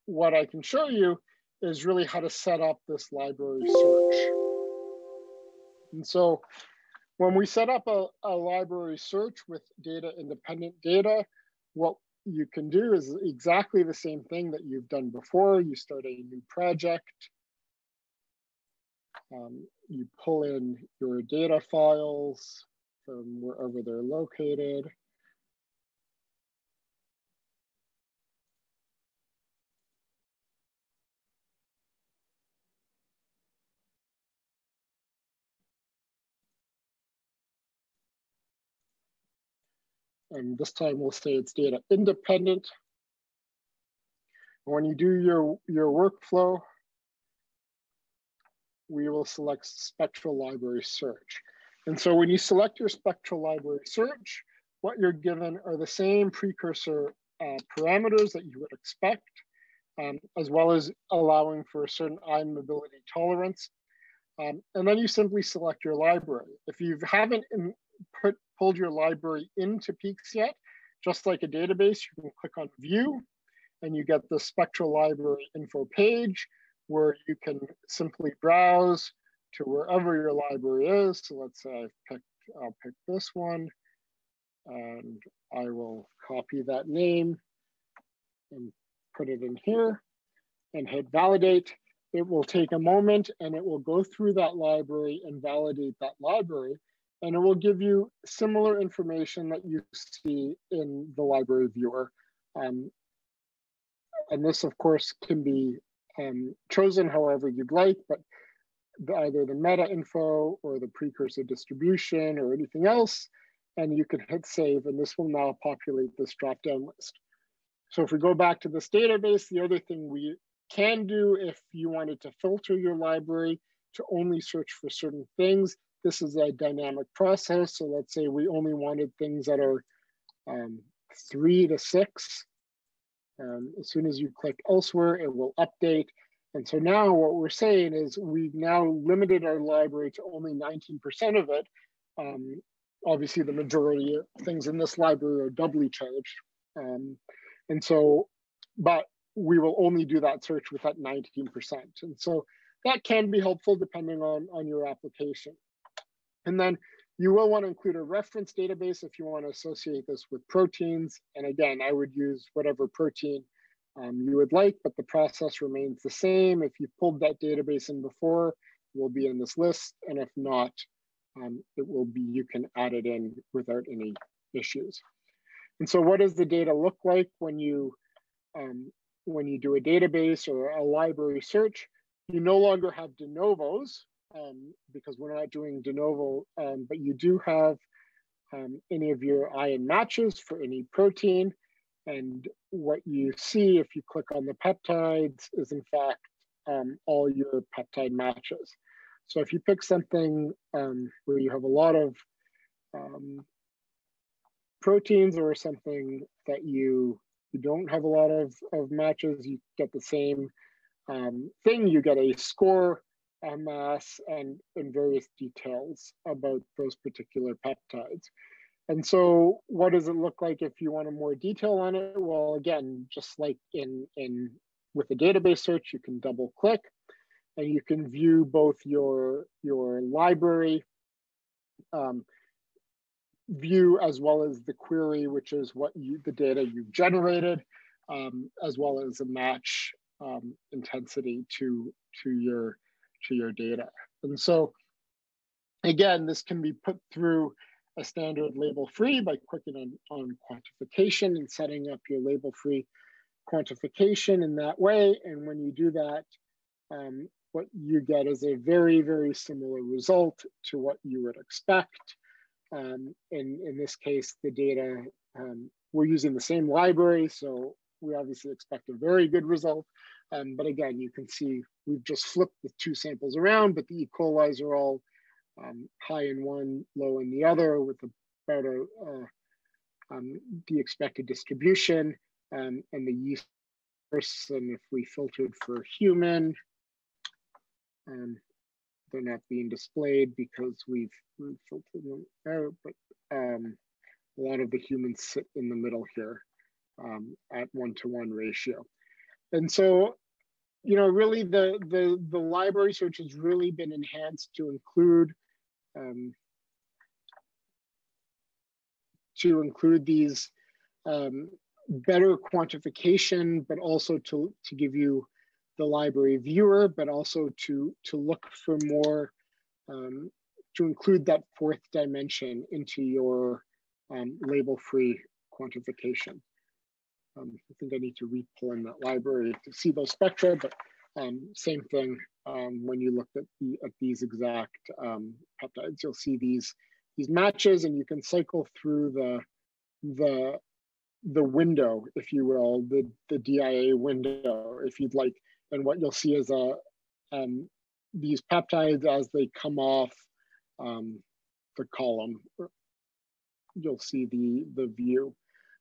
what I can show you is really how to set up this library search. And so when we set up a, a library search with data independent data, what you can do is exactly the same thing that you've done before. You start a new project. Um, you pull in your data files from wherever they're located. And this time we'll say it's data independent. When you do your, your workflow, we will select spectral library search. And so when you select your spectral library search, what you're given are the same precursor uh, parameters that you would expect, um, as well as allowing for a certain ion mobility tolerance. Um, and then you simply select your library. If you haven't put pulled your library into Peaks yet, just like a database, you can click on view and you get the spectral library info page where you can simply browse to wherever your library is. So let's say I've picked, I'll pick this one and I will copy that name and put it in here and hit validate. It will take a moment and it will go through that library and validate that library and it will give you similar information that you see in the library viewer. Um, and this, of course, can be um, chosen however you'd like, but the, either the meta info or the precursor distribution or anything else, and you can hit save, and this will now populate this drop-down list. So if we go back to this database, the other thing we can do if you wanted to filter your library to only search for certain things this is a dynamic process. So let's say we only wanted things that are um, three to six. Um, as soon as you click elsewhere, it will update. And so now what we're saying is we've now limited our library to only 19% of it. Um, obviously the majority of things in this library are doubly charged. Um, and so, but we will only do that search with that 19%. And so that can be helpful depending on, on your application. And then you will want to include a reference database if you want to associate this with proteins. And again, I would use whatever protein um, you would like, but the process remains the same. If you pulled that database in before, it will be in this list. And if not, um, it will be, you can add it in without any issues. And so what does the data look like when you, um, when you do a database or a library search? You no longer have de novos, um, because we're not doing de novo, um, but you do have um, any of your ion matches for any protein. And what you see if you click on the peptides is in fact um, all your peptide matches. So if you pick something um, where you have a lot of um, proteins or something that you you don't have a lot of, of matches, you get the same thing. You get a score mass, and, and various details about those particular peptides. And so what does it look like if you want a more detail on it? Well, again, just like in, in with a database search, you can double click and you can view both your, your library um, view as well as the query, which is what you, the data you've generated, um, as well as a match um, intensity to, to, your, to your data. And so again, this can be put through a standard label free by clicking on, on quantification and setting up your label free quantification in that way. And when you do that, um, what you get is a very, very similar result to what you would expect. Um, in, in this case, the data, um, we're using the same library, so we obviously expect a very good result. Um, but again, you can see we've just flipped the two samples around, but the E. coli's are all um, high in one, low in the other with about a, uh, um, the expected distribution um, and the yeast person if we filtered for human. Um, they're not being displayed because we've, we've filtered them out, but um, a lot of the humans sit in the middle here um, at one-to-one -one ratio. And so you know, really the, the, the library search has really been enhanced to include um, to include these um, better quantification, but also to, to give you the library viewer, but also to, to look for more, um, to include that fourth dimension into your um, label-free quantification. Um, I think I need to re-pull in that library to see those spectra, but um, same thing um, when you look at, the, at these exact um, peptides. You'll see these, these matches and you can cycle through the, the, the window, if you will, the, the DIA window, if you'd like. And what you'll see is a, um, these peptides as they come off the column, you'll see the, the view.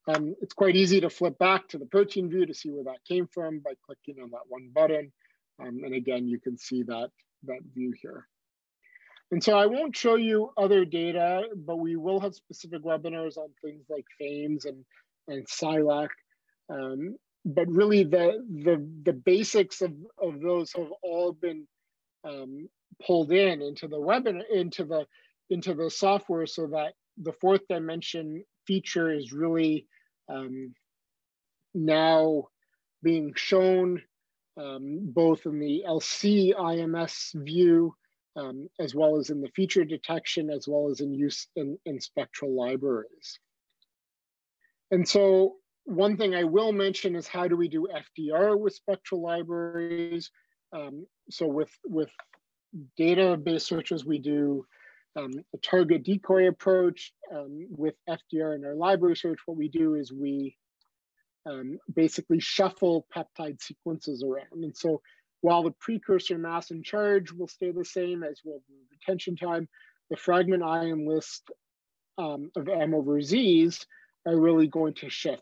Um, it's quite easy to flip back to the protein view to see where that came from by clicking on that one button. Um, and again, you can see that, that view here. And so I won't show you other data, but we will have specific webinars on things like FAIMS and, and SILAC. Um, but really the, the, the basics of, of those have all been um, pulled in into the webinar, into the, into the software so that the fourth dimension feature is really um, now being shown um, both in the LC IMS view, um, as well as in the feature detection, as well as in use in, in spectral libraries. And so one thing I will mention is how do we do FDR with spectral libraries? Um, so with, with database searches, we do um, a target decoy approach. Um, with FDR in our library search, what we do is we um, basically shuffle peptide sequences around. And so while the precursor mass and charge will stay the same as will the retention time, the fragment ion list um, of M over Z's are really going to shift.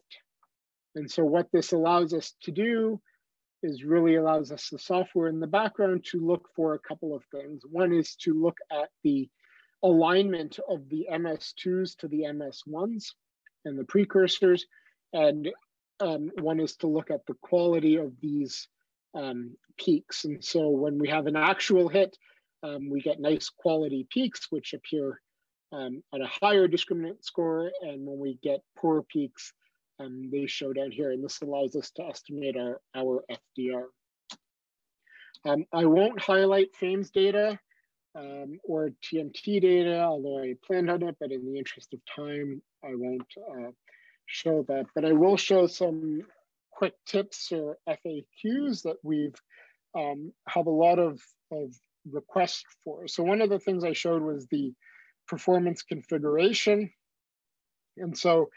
And so what this allows us to do is really allows us the software in the background to look for a couple of things. One is to look at the alignment of the MS2s to the MS1s and the precursors. And um, one is to look at the quality of these um, peaks. And so when we have an actual hit, um, we get nice quality peaks, which appear um, at a higher discriminant score. And when we get poor peaks, um, they show down here. And this allows us to estimate our, our FDR. Um, I won't highlight FAIMS data or TMT data, although I planned on it, but in the interest of time, I won't uh, show that, but I will show some quick tips or FAQs that we've um, have a lot of, of requests for. So one of the things I showed was the performance configuration. And so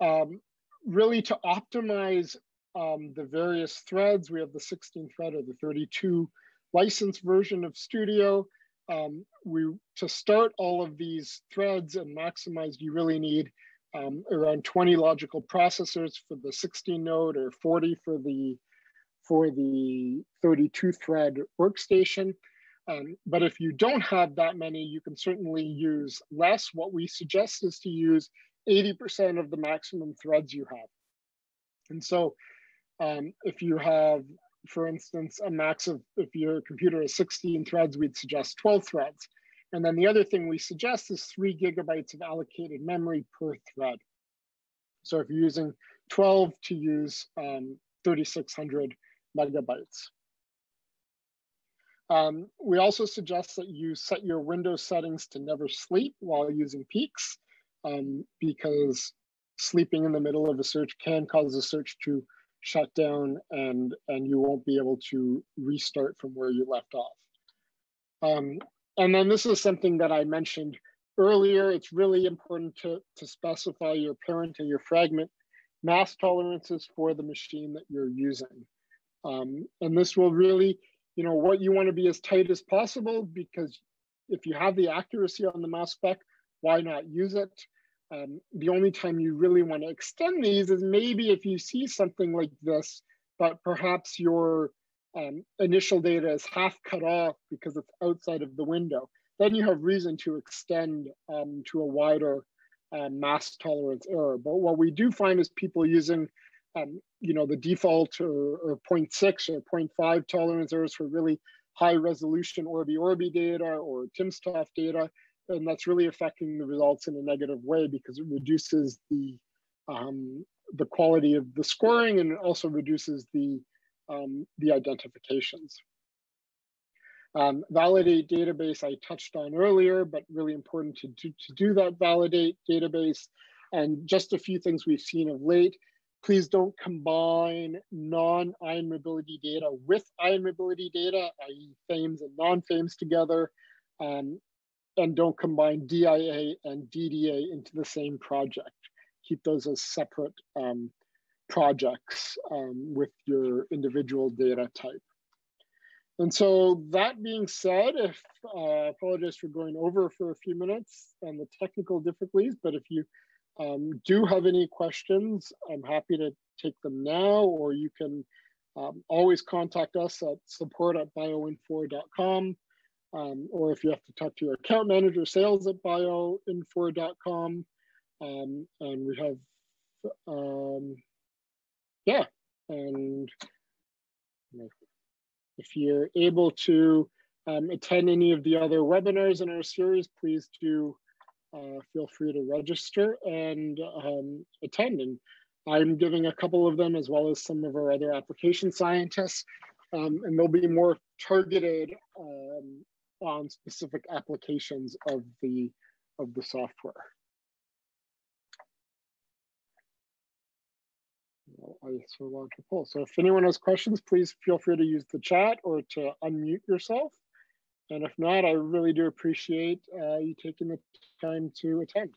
um, really to optimize um, the various threads, we have the 16 thread or the 32 license version of Studio. Um, we To start all of these threads and maximize, you really need um, around 20 logical processors for the 16 node or 40 for the for the 32 thread workstation. Um, but if you don't have that many, you can certainly use less. What we suggest is to use 80% of the maximum threads you have. And so um, if you have, for instance, a max of, if your computer has 16 threads, we'd suggest 12 threads. And then the other thing we suggest is three gigabytes of allocated memory per thread. So if you're using 12 to use um, 3,600 megabytes. Um, we also suggest that you set your Windows settings to never sleep while using peaks um, because sleeping in the middle of a search can cause the search to shut down and, and you won't be able to restart from where you left off. Um, and then this is something that I mentioned earlier. It's really important to, to specify your parent and your fragment mass tolerances for the machine that you're using. Um, and this will really, you know, what you want to be as tight as possible because if you have the accuracy on the mass spec, why not use it? Um, the only time you really want to extend these is maybe if you see something like this, but perhaps your um, initial data is half cut off because it's outside of the window. Then you have reason to extend um, to a wider uh, mass tolerance error. But what we do find is people using, um, you know, the default or, or 0.6 or 0.5 tolerance errors for really high resolution Orbi-Orbi data or timsTOF data. And that's really affecting the results in a negative way because it reduces the um, the quality of the scoring and it also reduces the um, the identifications. Um, validate database I touched on earlier, but really important to do, to do that validate database. And just a few things we've seen of late. Please don't combine non-ion mobility data with ion mobility data, i.e. FAIMS and non-FAIMS together. Um, and don't combine DIA and DDA into the same project. Keep those as separate um, projects um, with your individual data type. And so that being said, if uh, I apologize for going over for a few minutes and the technical difficulties, but if you um, do have any questions, I'm happy to take them now, or you can um, always contact us at support at bioinfor.com. Um, or if you have to talk to your account manager, sales at bioinfor.com. Um, and we have um, yeah, and if you're able to um, attend any of the other webinars in our series, please do uh, feel free to register and um, attend. And I'm giving a couple of them as well as some of our other application scientists. Um, and they'll be more targeted um, on specific applications of the, of the software. isoLogical. So if anyone has questions, please feel free to use the chat or to unmute yourself. And if not, I really do appreciate uh, you taking the time to attend.